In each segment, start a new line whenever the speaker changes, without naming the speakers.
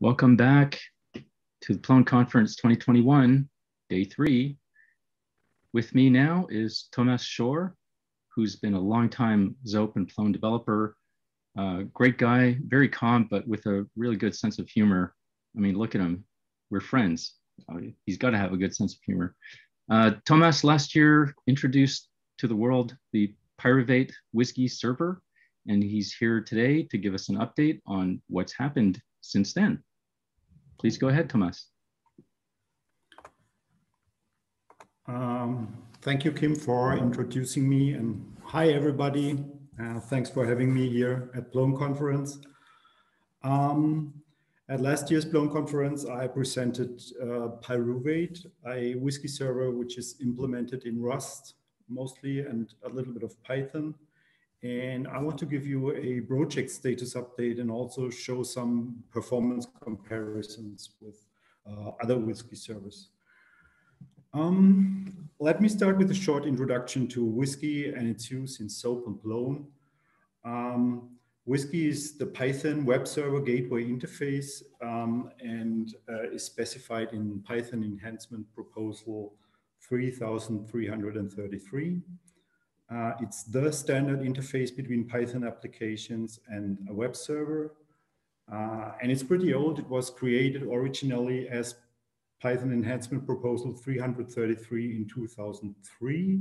Welcome back to the Plone Conference 2021, day three. With me now is Thomas Schorr, who's been a longtime Zope and Plone developer. Uh, great guy, very calm, but with a really good sense of humor. I mean, look at him. We're friends. Uh, he's got to have a good sense of humor. Uh, Thomas last year introduced to the world the Pyruvate WSGI server, and he's here today to give us an update on what's happened since then. Please go ahead, Thomas.
Um, thank you, Kim, for introducing me. And hi, everybody. Uh, thanks for having me here at Plone Conference. Um, at last year's Plone Conference, I presented uh, Pyruvate, a WSGI server which is implemented in Rust mostly and a little bit of Python. And I want to give you a project status update and also show some performance comparisons with uh, other WSGI servers. Um, let me start with a short introduction to WSGI and its use in Zope and Plone. Um, WSGI is the Python web server gateway interface um, and uh, is specified in Python enhancement proposal 3333. Uh, it's the standard interface between Python applications and a web server. Uh, and it's pretty old. It was created originally as Python Enhancement Proposal 333 in 2003.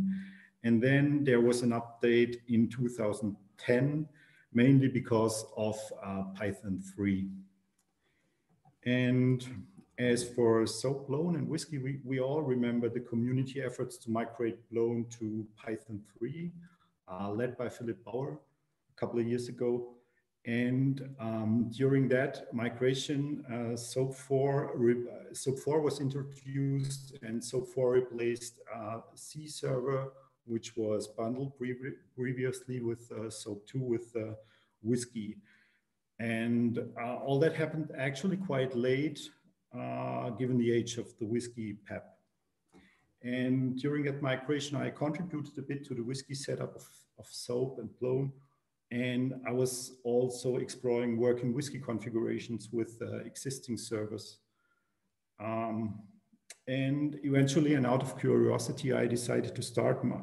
And then there was an update in 2010, mainly because of uh, Python 3. And as for Zope Plone and WSGI, we, we all remember the community efforts to migrate Plone to Python 3, uh, led by Philip Bauer a couple of years ago. And um, during that migration, uh, Zope 4, Zope 4 was introduced and Zope 4 replaced uh, ZServer, which was bundled pre previously with uh, Zope 2 with uh, WSGI. And uh, all that happened actually quite late uh, given the age of the WSGI PEP. And during that migration, I contributed a bit to the WSGI setup of, of Zope and Plone. And I was also exploring working WSGI configurations with uh, existing servers. Um, and eventually, and out of curiosity, I decided to start my,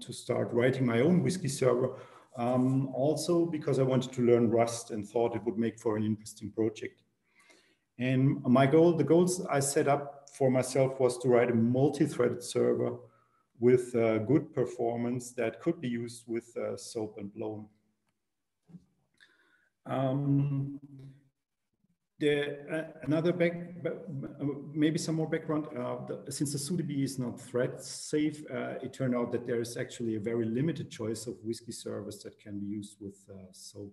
to start writing my own WSGI server. Um, also because I wanted to learn Rust and thought it would make for an interesting project. And my goal, the goals I set up for myself was to write a multi-threaded server with uh, good performance that could be used with uh, Zope and Plone. Um, the, uh, another back, maybe some more background. Uh, the, since the ZODB is not thread safe, uh, it turned out that there is actually a very limited choice of WSGI servers that can be used with uh, Zope.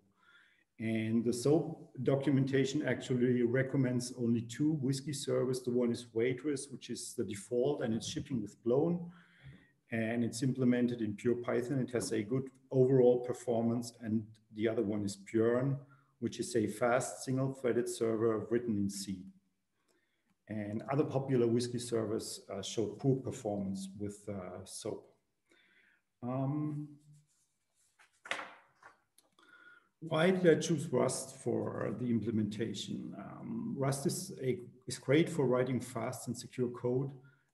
And the Zope documentation actually recommends only two WSGI servers. The one is Waitress, which is the default and it's shipping with Plone. And it's implemented in pure Python. It has a good overall performance. And the other one is bjoern, which is a fast single threaded server written in C. And other popular WSGI servers uh, showed poor performance with uh, Zope. Um, why did I choose Rust for the implementation? Um, Rust is, a, is great for writing fast and secure code.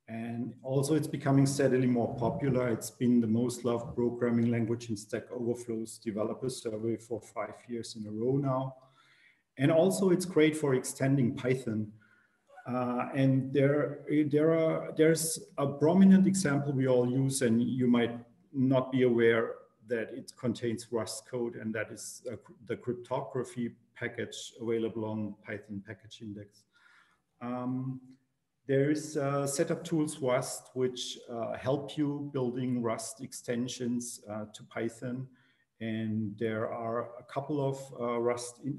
And also it's becoming steadily more popular. It's been the most loved programming language in Stack Overflow's developer survey for five years in a row now. And also it's great for extending Python. Uh, and there, there are, there's a prominent example we all use and you might not be aware that it contains Rust code, and that is uh, the cryptography package available on Python package index. Um, there's uh, setuptools-rust, which uh, help you building Rust extensions uh, to Python. And there are a couple of uh, Rust, in,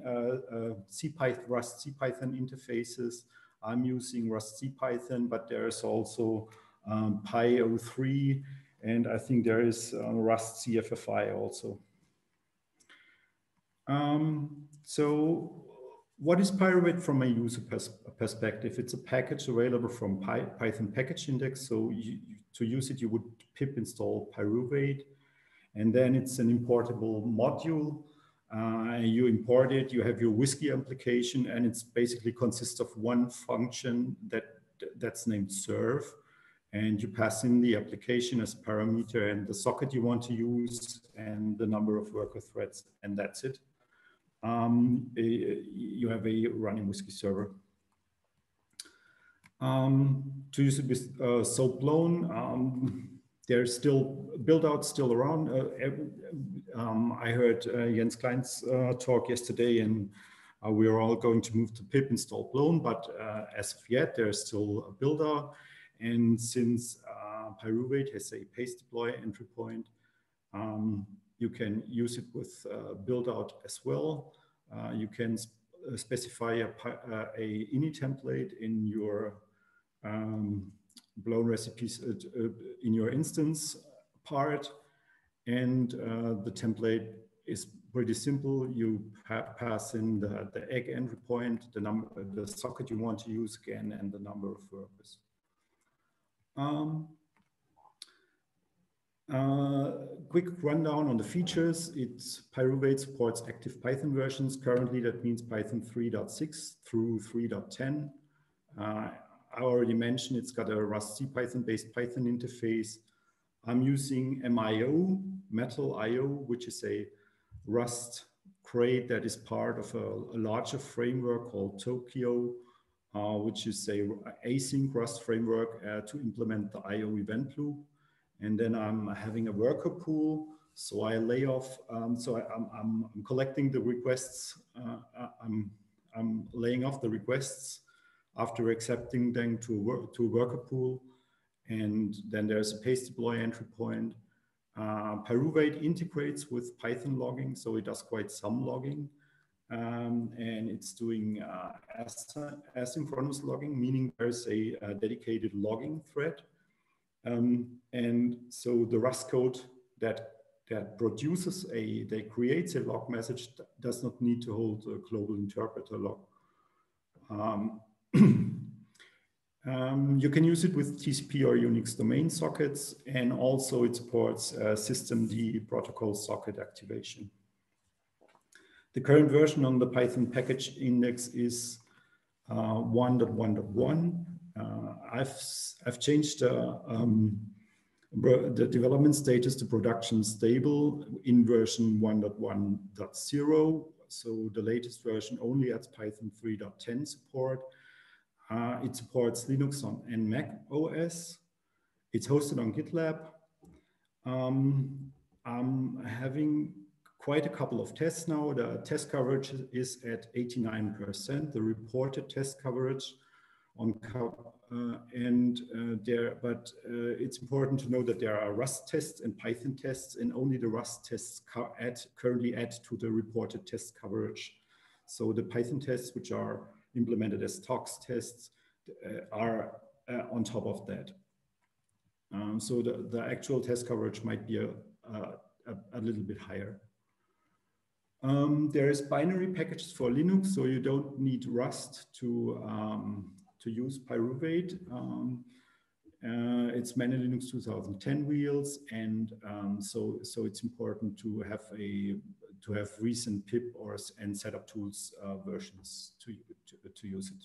CPython, Rust CPython interfaces. I'm using Rust CPython, but there's also um, PyO3 and I think there is uh, Rust CFFI also. Um, so what is Pyruvate from a user pers perspective? It's a package available from Py Python package index. So you, to use it, you would pip install Pyruvate. And then it's an importable module Uh, you import it, you have your WSGI application, and it's basically consists of one function that that's named serve. And you pass in the application as parameter and the socket you want to use and the number of worker threads, and that's it. Um, you have a running WSGI server. Um, to use it with uh, Zope/Plone, um, there's still build out still around. Uh, um, I heard uh, Jens Klein's uh, talk yesterday, and uh, we are all going to move to pip install Plone, but uh, as of yet, there's still a build out. And since uh, Pyruvate has a paste deploy entry point, um, you can use it with build out as well. you can sp specify a, a ini template in your um, Plone recipes uh, uh, in your instance part. And uh, the template is pretty simple. You pa pass in the, the egg entry point, the number, the socket you want to use again, and the number of workers. Um, uh, quick rundown on the features. It's Pyruvate supports active Python versions. Currently, that means Python 3.6 through 3.10. Uh, I already mentioned it's got a Rust CPython based Python interface. I'm using MIO, Metal IO, which is a Rust crate that is part of a, a larger framework called Tokio, uh, which is a async Rust framework uh, to implement the IO event loop. And then I'm having a worker pool. So I lay off, um, so I, am I'm, I'm collecting the requests. Uh, I'm, I'm laying off the requests after accepting them to a, work, to a worker pool. And then there's a paste deploy entry point. Uh, Pyruvate integrates with Python logging, so it does quite some logging. Um, and it's doing uh, asynchronous logging, meaning there's a, a dedicated logging thread. Um, and so the Rust code that that produces a, that creates a log message does not need to hold a global interpreter log. Um, um, you can use it with TCP or Unix domain sockets, and also it supports uh, systemd protocol socket activation. The current version on the Python package index is uh, 1.1.1. Uh, I've, I've changed uh, um, the development status to production stable in version 1.1.0. So the latest version only adds Python 3.10 support. Uh, it supports Linux on and Mac OS. It's hosted on GitLab. Um, I'm having quite a couple of tests now. The test coverage is at 89%, the reported test coverage on uh, and uh, there, but uh, it's important to know that there are Rust tests and Python tests, and only the Rust tests add, currently add to the reported test coverage. So the Python tests, which are implemented as tox tests uh, are uh, on top of that. Um, so the, the actual test coverage might be a, a, a little bit higher. Um, there is binary packages for Linux, so you don't need Rust to, um, to use Pyruvate. Um, uh, it's Many Linux 2010 wheels, and um, so so it's important to have a to have recent pip or and setup tools uh, versions to, to, to use it.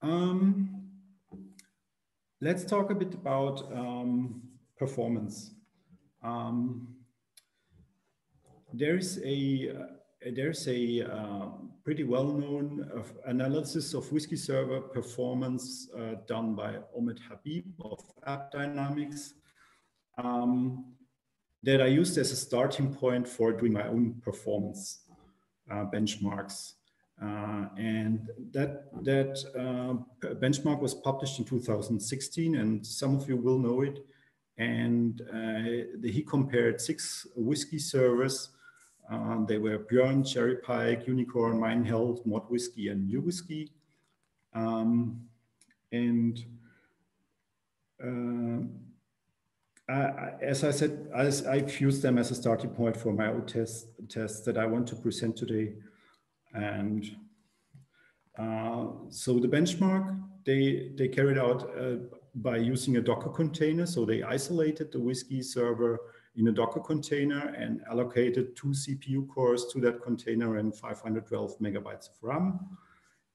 Um, let's talk a bit about um, performance. Um, there's a uh, there's a uh, pretty well-known uh, analysis of WSGI server performance uh, done by Omed Habib of AppDynamics. Um, that I used as a starting point for doing my own performance uh, benchmarks. Uh, and that, that uh, benchmark was published in 2016, and some of you will know it. And uh, he compared six WSGI servers. Uh, they were bjoern, Cherry Pike, Gunicorn, Meinheld, mod_wsgi, and uWSGI. Um, and uh, uh, as I said, as I've used them as a starting point for my own test, tests that I want to present today. And uh, so the benchmark, they, they carried out uh, by using a Docker container. So they isolated the WSGI server in a Docker container and allocated two CPU cores to that container and 512 megabytes of RAM.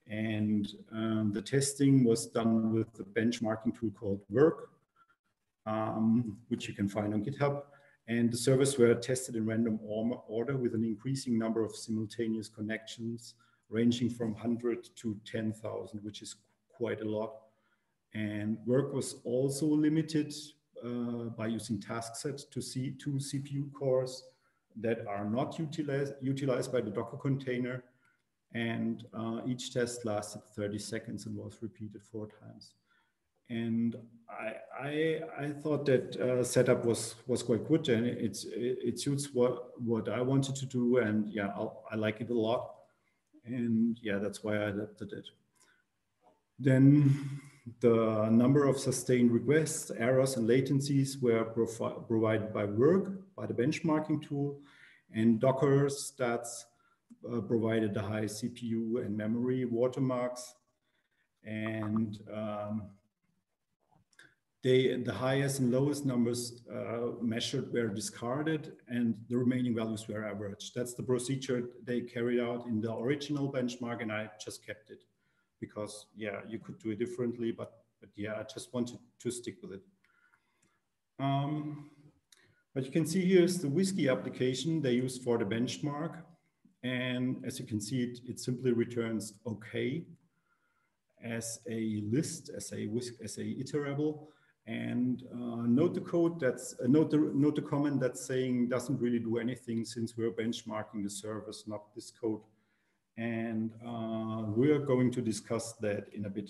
And um, the testing was done with a benchmarking tool called wrk, um, which you can find on GitHub. And the servers were tested in random order with an increasing number of simultaneous connections ranging from 100 to 10,000, which is quite a lot. And wrk was also limited uh, by using task sets to see two CPU cores that are not utilized, utilized by the Docker container. And uh, each test lasted 30 seconds and was repeated four times. And I, I, I thought that uh, setup was, was quite good and it's, it, it, suits what, what I wanted to do. And yeah, I'll, I like it a lot. And yeah, that's why I adapted it. Then the number of sustained requests, errors, and latencies were provided by wrk, by the benchmarking tool, and Docker stats uh, provided the high CPU and memory watermarks. And um, they, the highest and lowest numbers uh, measured were discarded and the remaining values were averaged. That's the procedure they carried out in the original benchmark and I just kept it because yeah, you could do it differently, but, but yeah, I just wanted to stick with it. Um, what you can see here is the WSGI application they use for the benchmark. And as you can see, it, it simply returns okay as a list, as a, whisk, as a iterable. And uh, note the code that's, uh, note, the, note the comment that's saying doesn't really do anything since we're benchmarking the servers, not this code and uh, we are going to discuss that in a bit.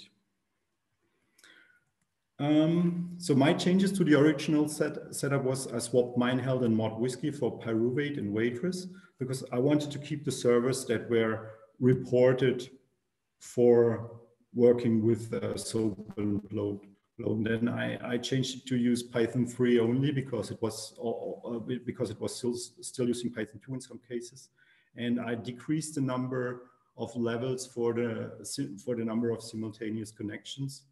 Um, so my changes to the original set, setup was I swapped Meinheld and mod_wsgi for Pyruvate and Waitress because I wanted to keep the servers that were reported for working with uh, Zope and Plone. Then I, I, changed it to use Python 3 only because it was uh, because it was still, still using Python 2 in some cases and I decreased the number of levels for the, for the number of simultaneous connections.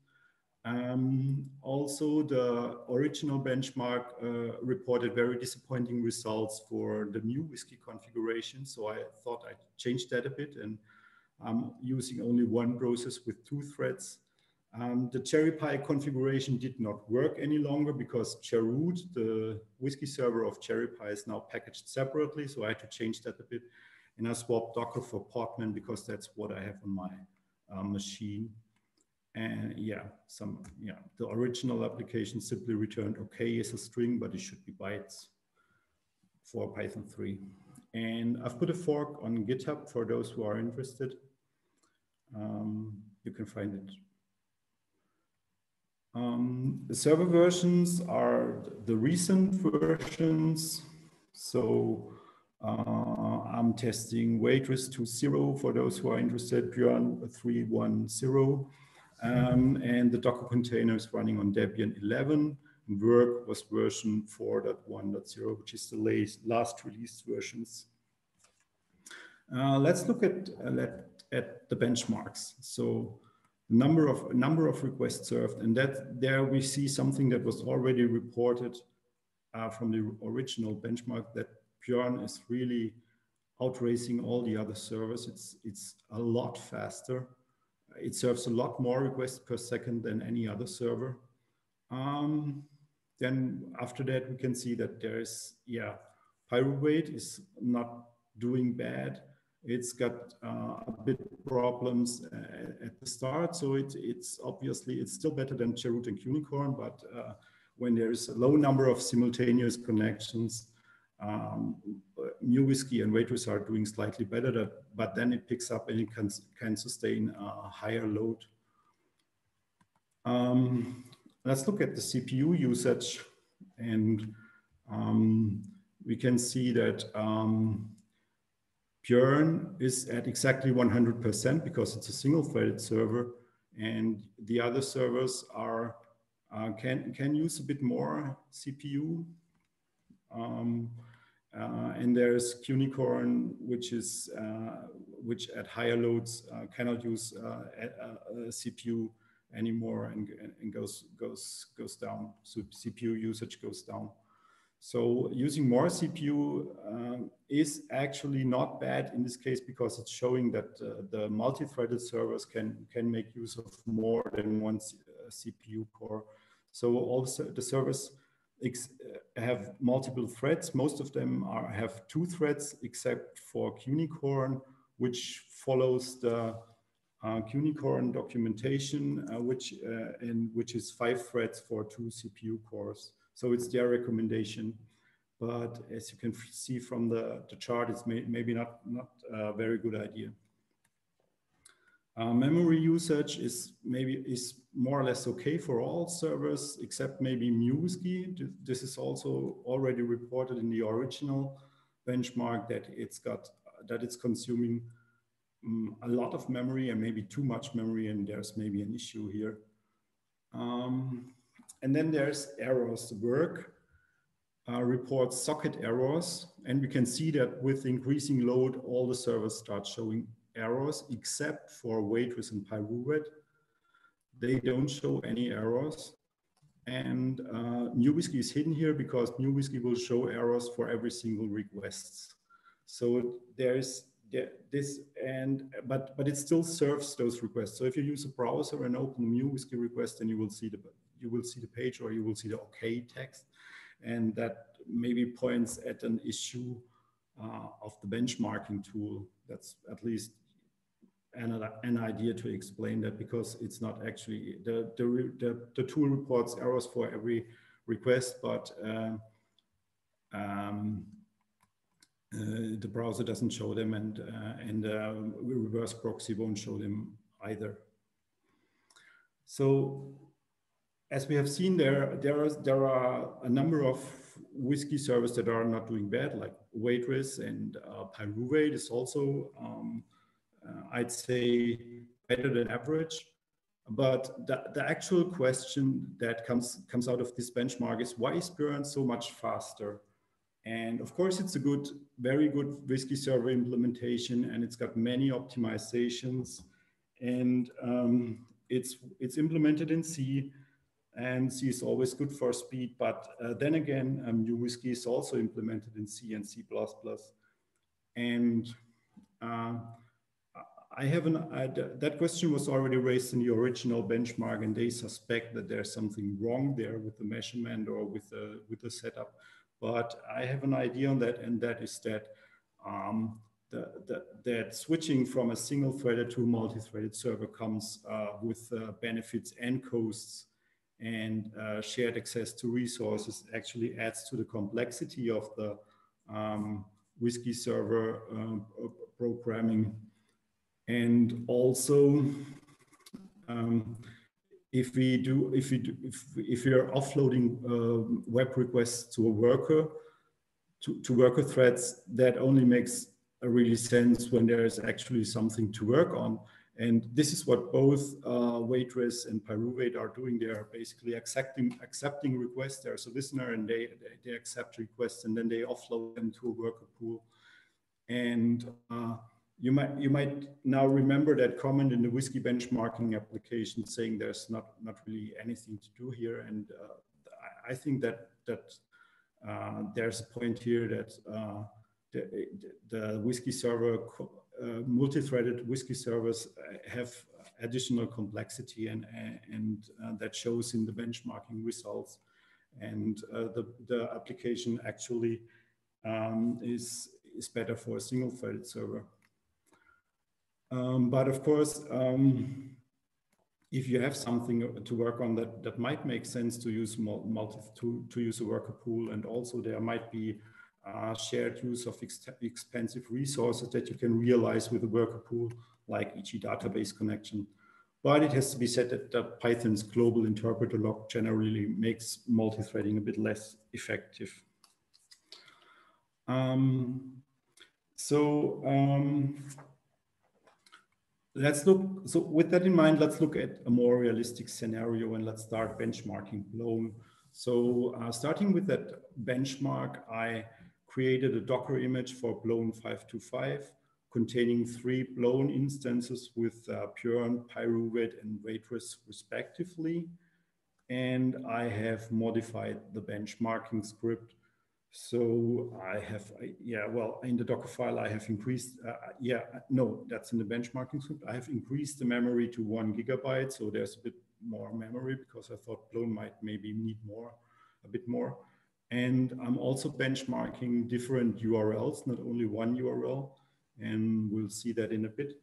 Um, also, the original benchmark uh, reported very disappointing results for the uWSGI configuration. So I thought I'd change that a bit and I'm using only one process with two threads. Um, the CherryPy configuration did not work any longer because Cheroot, the WSGI server of CherryPy is now packaged separately. So I had to change that a bit and I swapped Docker for Podman because that's what I have on my uh, machine. And yeah, some yeah, the original application simply returned okay as a string, but it should be bytes for Python 3. And I've put a fork on GitHub for those who are interested. Um, you can find it. Um, the server versions are the recent versions. So I'm testing waitress 2.0 for those who are interested, bjoern 3.1.0. Um, and the Docker container is running on Debian 11. wrk was version 4.1.0, which is the latest, last released versions. Uh, let's look at, uh, at the benchmarks. So the number of number of requests served, and that there we see something that was already reported uh, from the original benchmark that bjoern is really outracing all the other servers. It's, it's a lot faster. It serves a lot more requests per second than any other server. Um, then after that, we can see that there is, yeah, Pyruvate is not doing bad. It's got uh, a bit problems uh, at the start. So it, it's obviously, it's still better than Cheroot and Gunicorn. but uh, when there is a low number of simultaneous connections, um, uWSGI and waitress are doing slightly better, but then it picks up and it can, can sustain a higher load. Um, let's look at the CPU usage and um, we can see that um, bjoern is at exactly 100% because it's a single threaded server and the other servers are uh, can, can use a bit more CPU. Um, uh, and there's Gunicorn, which is uh, which at higher loads uh, cannot use uh, a, a, CPU anymore and, and goes goes goes down. So CPU usage goes down. So using more CPU um, is actually not bad in this case because it's showing that uh, the multi-threaded servers can, can make use of more than one C uh, CPU core. So also the service uh, have multiple threads. Most of them are, have two threads except for Gunicorn, which follows the uh, documentation, uh, which, uh, and which is five threads for two CPU cores. So it's their recommendation. But as you can see from the, the chart, it's may, maybe not, not a very good idea. Uh, memory usage is maybe is more or less okay for all servers except maybe uWSGI. This is also already reported in the original benchmark that it's got that it's consuming um, a lot of memory and maybe too much memory, and there's maybe an issue here. Um, and then there's errors. wrk uh, reports socket errors, and we can see that with increasing load, all the servers start showing errors except for Waitress and Pyruvate. They don't show any errors. And uh, uWSGI is hidden here because uWSGI will show errors for every single request. So there's this and but but it still serves those requests. So if you use a browser and open new uWSGI request, then you will see the you will see the page or you will see the OK text, and that maybe points at an issue uh, of the benchmarking tool. That's at least an, an idea to explain that because it's not actually the the the, the tool reports errors for every request, but uh, um, uh, the browser doesn't show them and, uh, and uh, reverse proxy won't show them either. So as we have seen there, there are, there are a number of WSGI servers that are not doing bad, like Waitress and uh, Pyruvate is also, um, I'd say, better than average. But the, the actual question that comes, comes out of this benchmark is why is bjoern so much faster? And of course, it's a good, very good WSGI server implementation, and it's got many optimizations. And um, it's, it's implemented in C, and C is always good for speed. But uh, then again, um, WSGI is also implemented in C and C++. And uh, I haven't, I, that question was already raised in the original benchmark, and they suspect that there's something wrong there with the measurement or with the, with the setup. But I have an idea on that, and that is that um, the, the, that switching from a single threaded to a multi-threaded server comes uh, with uh, benefits and costs and uh, shared access to resources actually adds to the complexity of the um, WSGI server um, programming. And also, um, if we do, if we do, if, if we are offloading uh, web requests to a worker, to, to worker threads, that only makes a really sense when there is actually something to work on. And this is what both uh, Waitress and Pyruvate are doing. They are basically accepting accepting requests. There's a listener and they, they, they accept requests and then they offload them to a worker pool. And uh, you might you might now remember that comment in the WSGI benchmarking application saying there's not not really anything to do here and uh, I think that that uh, there's a point here that uh, the, the WSGI server uh, multi-threaded WSGI servers have additional complexity and and uh, that shows in the benchmarking results and uh, the the application actually um, is is better for a single threaded server. Um, but of course, um, if you have something to work on that, that might make sense to use multi to, to use a worker pool. And also there might be uh, shared use of ex expensive resources that you can realize with a worker pool like e.g. database connection. But it has to be said that, Python's global interpreter lock generally makes multi-threading a bit less effective. Um, so um, let's look, so with that in mind, let's look at a more realistic scenario and let's start benchmarking Plone. So uh, starting with that benchmark, I created a Docker image for Plone 525 containing three Plone instances with uh, bjoern, Pyruvate, and Waitress respectively. And I have modified the benchmarking script So I have, yeah, well, in the Docker file, I have increased, uh, yeah, no, that's in the benchmarking script. I have increased the memory to one gigabyte. So there's a bit more memory because I thought Plone might maybe need more, a bit more. And I'm also benchmarking different URLs, not only one URL. And we'll see that in a bit.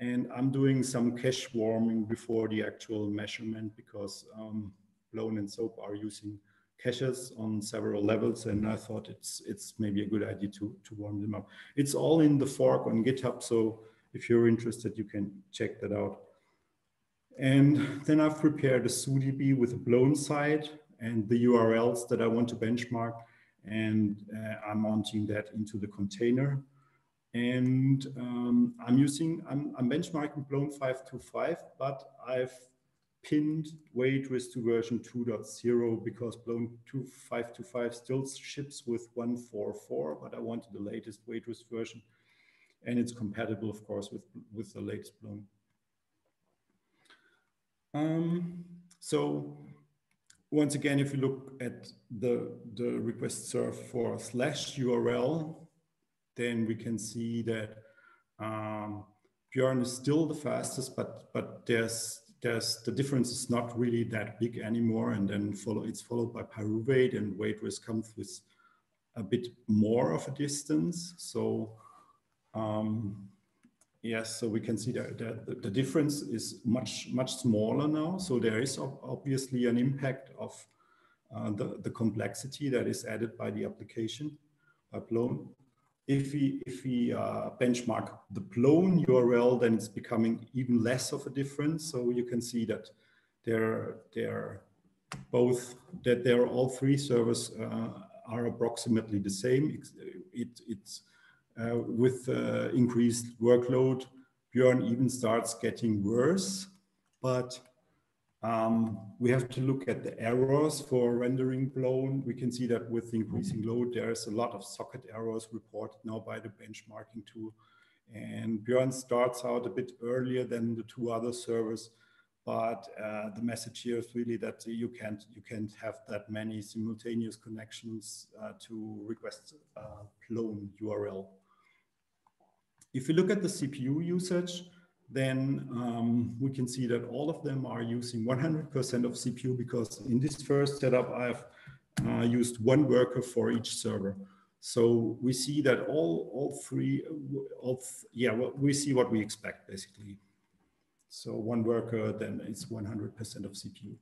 And I'm doing some cache warming before the actual measurement because um, Plone and Zope are using caches on several levels. And I thought it's, it's maybe a good idea to, to warm them up. It's all in the fork on GitHub. So if you're interested, you can check that out. And then I've prepared a ZODB with a Plone side and the URLs that I want to benchmark. And uh, I'm mounting that into the container. And um, I'm using, I'm, I'm benchmarking Plone 525, but I've pinned waitress to version 2.0 because Plone 2525 still ships with 144, but I wanted the latest waitress version. And it's compatible, of course, with, with the latest Plone. Um, so once again, if you look at the, the request serve for slash URL, then we can see that um, bjoern is still the fastest, but but there's there's the difference is not really that big anymore. And then follow it's followed by Pyruvate and Waitress comes with a bit more of a distance. So um, Yes, so we can see that, the, the difference is much, much smaller now. So there is obviously an impact of uh, the, the complexity that is added by the application by. If we, if we uh, benchmark the Plone URL, then it's becoming even less of a difference. So you can see that they're, they're both, that they're all three servers uh, are approximately the same. It, it's uh, with uh, increased workload, bjoern even starts getting worse. But um, we have to look at the errors for rendering Plone. We can see that with increasing load, there's a lot of socket errors reported now by the benchmarking tool. And bjoern starts out a bit earlier than the two other servers, but uh, the message here is really that you can't you can't have that many simultaneous connections uh, to request uh, Plone URL. If you look at the CPU usage, then um, we can see that all of them are using 100% of CPU because in this first setup, I've uh, used one worker for each server. So we see that all, all three, th yeah, we see what we expect basically. So one worker, then it's 100% of CPU.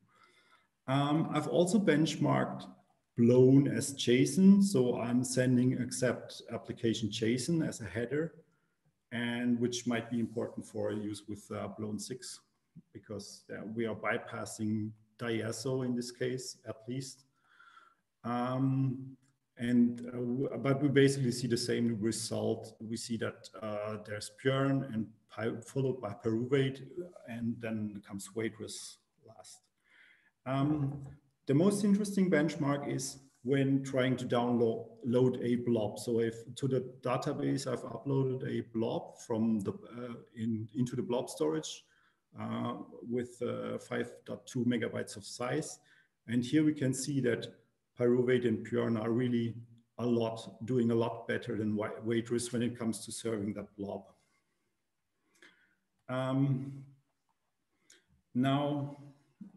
Um, I've also benchmarked Plone as JSON. So I'm sending accept application JSON as a header and which might be important for use with uh, Plone 6 because uh, we are bypassing diazo in this case, at least. Um, and uh, but we basically see the same result. We see that uh, there's bjoern and followed by Pyruvate, and then comes Waitress last. Um, the most interesting benchmark is when trying to download load a blob. So if to the database, I've uploaded a blob from the uh, in into the blob storage uh, with uh, 5.2 megabytes of size. And here we can see that Pyruvate and bjoern are really a lot, doing a lot better than Waitress when it comes to serving that blob. Um, now,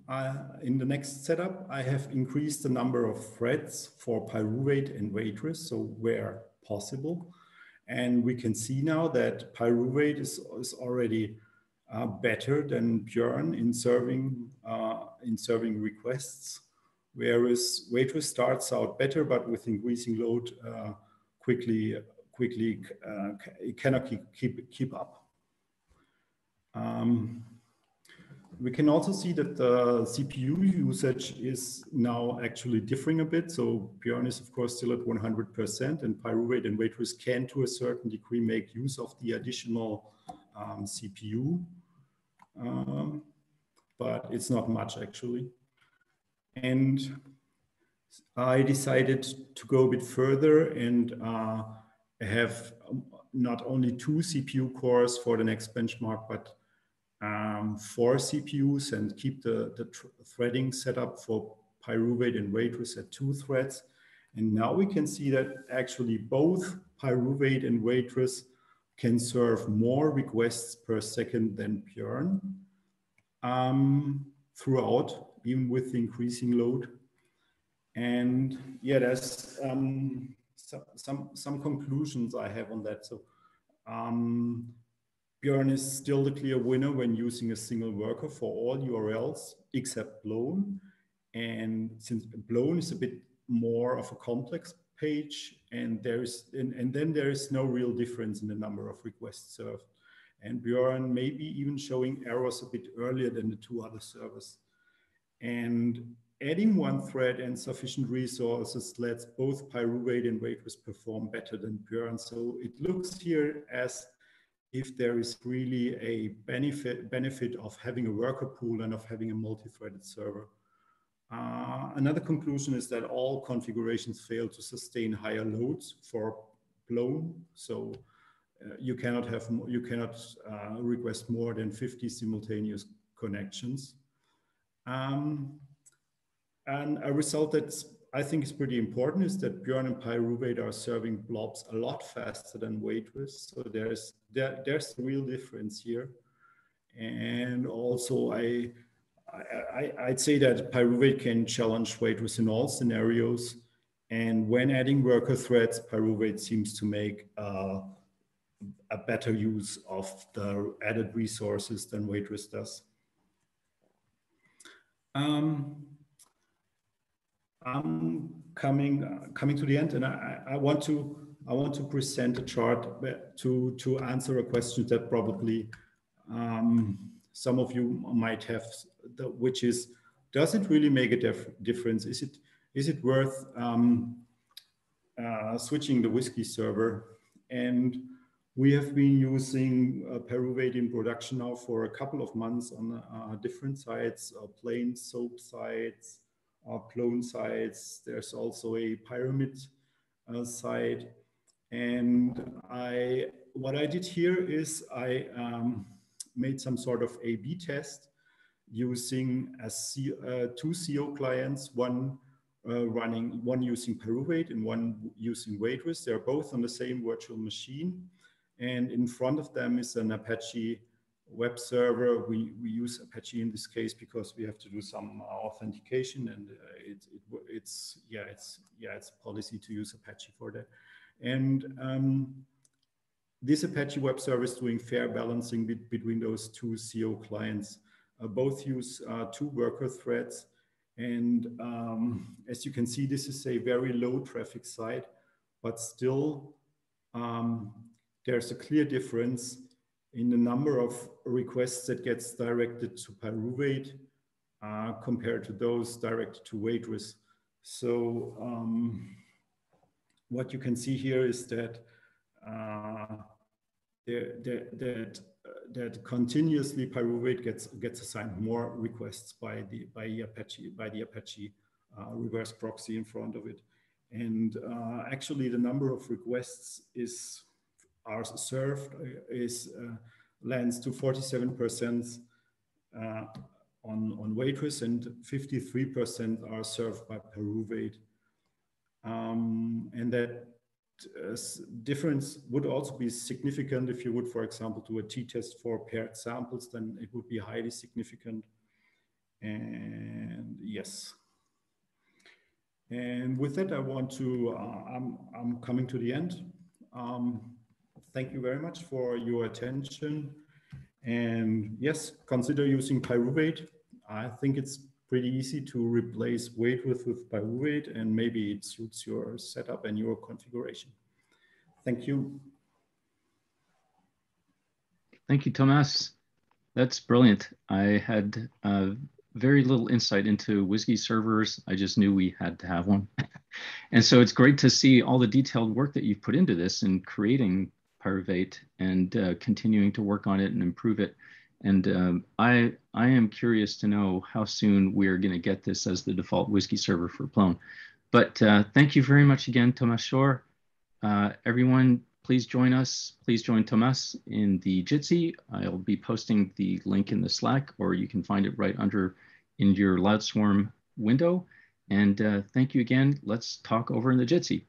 uh, in the next setup, I have increased the number of threads for Pyruvate and Waitress, so where possible. And we can see now that Pyruvate is, is already uh, better than bjoern in serving, uh, in serving requests, whereas Waitress starts out better, but with increasing load, uh, quickly, quickly uh, it cannot keep, keep, keep up. Um, we can also see that the CPU usage is now actually differing a bit. So bjoern is of course still at 100% and Pyruvate and Waitress can to a certain degree make use of the additional um, CPU. Um, but it's not much actually. And I decided to go a bit further and uh, have not only two CPU cores for the next benchmark, but um, four CPUs and keep the, the threading set up for Pyruvate and Waitress at two threads. And now we can see that actually both Pyruvate and Waitress can serve more requests per second than bjoern um, throughout, even with the increasing load. And yeah, there's um, some, some, some conclusions I have on that. So um, bjoern is still the clear winner when using a single worker for all URLs except Plone. And since Plone is a bit more of a complex page and there is and, and then there is no real difference in the number of requests served. And bjoern may be even showing errors a bit earlier than the two other servers. And adding one thread and sufficient resources lets both Pyruvate and Waitress perform better than bjoern. So it looks here as if there is really a benefit, benefit of having a worker pool and of having a multi-threaded server. Uh, another conclusion is that all configurations fail to sustain higher loads for Plone. So uh, you cannot have you cannot uh, request more than 50 simultaneous connections. Um, and a result that I think is pretty important is that bjoern and Pyruvate are serving blobs a lot faster than Waitress. So there's there, there's a real difference here. And also I, I, I'd say that Pyruvate can challenge Waitress in all scenarios. And when adding worker threads, Pyruvate seems to make uh, a better use of the added resources than Waitress does. Um, I'm coming uh, coming to the end, and I, I want to I want to present a chart to to answer a question that probably um, some of you might have, which is, does it really make a dif difference? Is it is it worth um, uh, switching the WSGI server? And we have been using uh, Pyruvate in production now for a couple of months on uh, different sites, uh, plain Zope sites, uh, Plone sites. There's also a pyramid uh, site. And I, what I did here is I um, made some sort of A-B test using a C, uh, two ZEO clients, one uh, running, one using Pyruvate and one using Waitress. They're both on the same virtual machine. And in front of them is an Apache web server. We, we use Apache in this case because we have to do some uh, authentication and uh, it, it, it's, yeah, it's, yeah, it's policy to use Apache for that. And um, this Apache web server is doing fair balancing be between those two ZEO clients. Uh, both use uh, two worker threads. And um, as you can see, this is a very low traffic site, but still um, there's a clear difference in the number of requests that gets directed to Pyruvate uh, compared to those directed to Waitress. So um, what you can see here is that uh, that, that, that continuously Pyruvate gets gets assigned more requests by the by Apache by the Apache uh, reverse proxy in front of it, and uh, actually the number of requests is are served uh, is uh, lands to 47% uh, on, on waitress and 53% are served by Pyruvate. Um, and that uh, difference would also be significant if you would, for example, do a t-test for paired samples, then it would be highly significant. And yes. And with that, I want to, uh, I'm, I'm coming to the end. Um, thank you very much for your attention. And yes, consider using Pyruvate. I think it's pretty easy to replace Waitress with Pyruvate and maybe it suits your setup and your configuration. Thank you.
Thank you, Thomas. That's brilliant. I had uh, very little insight into WSGI servers. I just knew we had to have one. and so it's great to see all the detailed work that you've put into this and creating Pyruvate and uh, continuing to work on it and improve it. And um, I, I am curious to know how soon we're going to get this as the default WSGI server for Plone. But uh, thank you very much again, Thomas Schorr. Uh, everyone, please join us. Please join Thomas in the Jitsi. I'll be posting the link in the Slack, or you can find it right under in your LoudSwarm window. And uh, thank you again. Let's talk over in the Jitsi.